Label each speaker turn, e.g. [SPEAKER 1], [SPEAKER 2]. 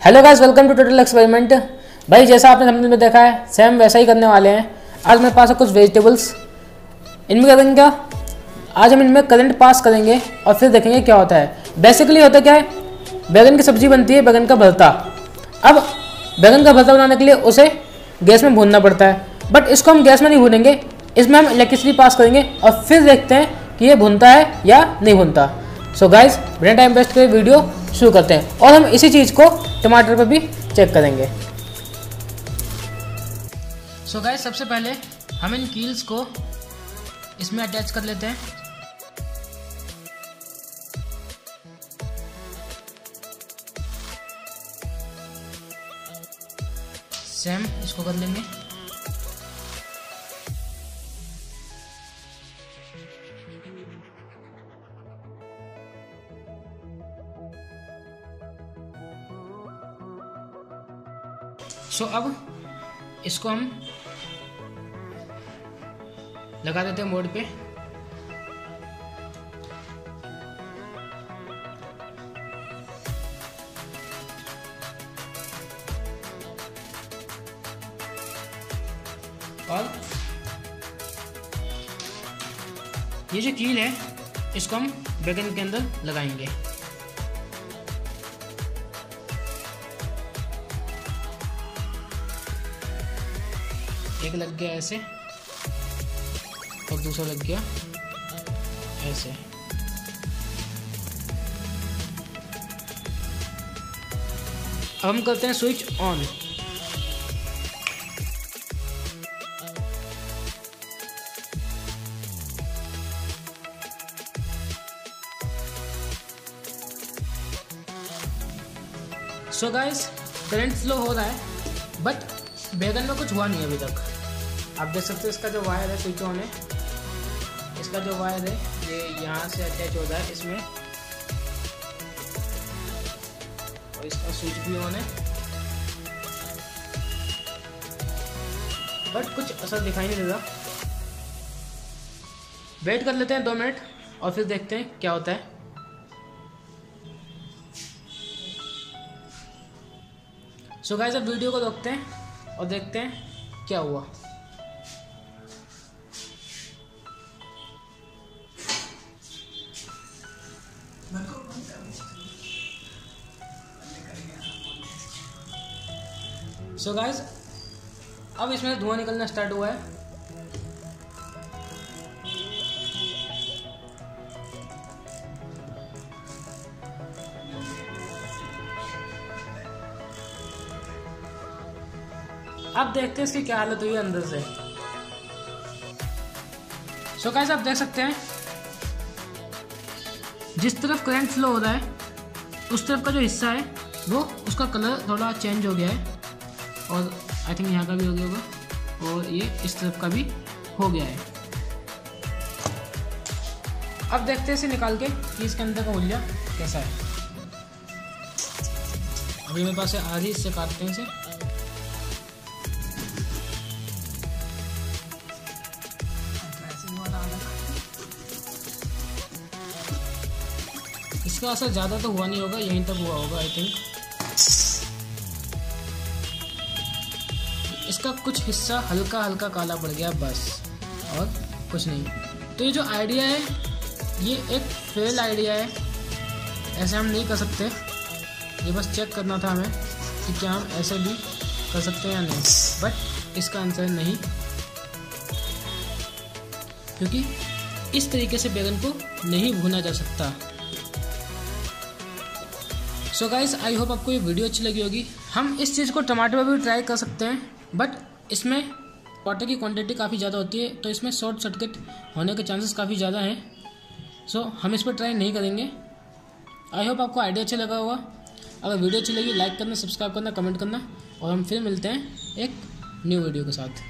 [SPEAKER 1] Hello guys welcome to total experiment भाई, जैसा आपने थंबनेल में देखा है सेम वैसा ही करने वाले हैं। आज मेरे पास है कुछ वेजिटेबल्स इनमें करेंगे क्या? आज हम इनमें करंट पास करेंगे और फिर देखेंगे क्या होता है। बेसिकली होता क्या है? बैगन की सब्ज़ी बनती है, बैगन का भरता अब बैगन का भरता बनाने के लिए उसे गैस में भूनना पड़ता है। बट इसको हम गैस में नहीं भूनेंगे। इसमें हम इलेक्ट्रिसिटी पास करेंगे और फिर देखते हैं कि ये भुनता है या नहीं भुनता। सो गाइज़ बिना टाइम वेस्ट करे वीडियो शुरू करते हैं और हम इसी चीज़ को टमाटर पर भी चेक करेंगे। सो so गाइज़ सबसे पहले हम इन कील्स को इसमें अटैच कर लेते हैं। सेम इसको कर लेंगे। सो अब इसको हम लगा देते हैं मोड पे। और ये जो कील है, इसको हम बैगन के अंदर लगाएँगे। एक लग गया ऐसे, और दूसरा लग गया ऐसे। अब हम करते हैं switch on so guys current flow हो रहा है बट बैगन में कुछ हुआ नहीं अभी तक। आप देख सकते हो इसका जो वायर है स्विच ऑन है इसका जो वायर है, ये यहाँ से अटैच हो है इसमें। और इसका स्विच भी ऑन है। बट कुछ असर दिखाई नहीं दे रहा। वेट कर लेते हैं दो मिनट और फिर देखते हैं क्या होता है। सो गाइस अब वीडियो को रोकते हैं। और देखते हैं क्या हुआ। सो so गाइस अब इसमें धुआँ निकलना स्टार्ट हुआ है। अब देखते हैं इसकी क्या हालत हुई है अंदर से। सो गाइस आप देख सकते हैं, जिस तरफ़ करंट फ्लो हो रहा है, उस तरफ़ का जो हिस्सा है, वो उसका कलर थोड़ा चेंज हो गया है। और आई थिंक यहाँ का भी हो गया होगा, और ये इस तरफ़ का भी हो गया है। अब देखते हैं इसे निकाल के, कि इसके अंदर का मूल्य कैसा है। अभी मेरे पास आ रही इससे काटते हैं इसे। इसका असर ज़्यादा तो हुआ नहीं होगा, यहीं तक हुआ होगा आई थिंक इसका कुछ हिस्सा हल्का हल्का काला पड़ गया, बस, और कुछ नहीं। तो ये जो आइडिया है, ये एक फेल आइडिया है। ऐसे हम नहीं कर सकते। ये बस चेक करना था हमें कि क्या हम ऐसे भी कर सकते हैं या नहीं। बट इसका आंसर नहीं। क्योंकि इस तरीके से बैगन को नहीं भुना जा सकता। सो गाइस आई होप आपको ये वीडियो अच्छी लगी होगी। हम इस चीज़ को टमाटर पर भी ट्राई कर सकते हैं बट इसमें वाटर की क्वांटिटी काफ़ी ज़्यादा होती है तो इसमें शॉर्ट सर्किट होने के चांसेस काफ़ी ज़्यादा हैं। सो so, हम इस पर ट्राई नहीं करेंगे। आई होप आपको आइडिया अच्छा लगा होगा। अगर वीडियो अच्छी लगी लाइक करना सब्सक्राइब करना कमेंट करना और हम फिर मिलते हैं एक न्यू वीडियो के साथ।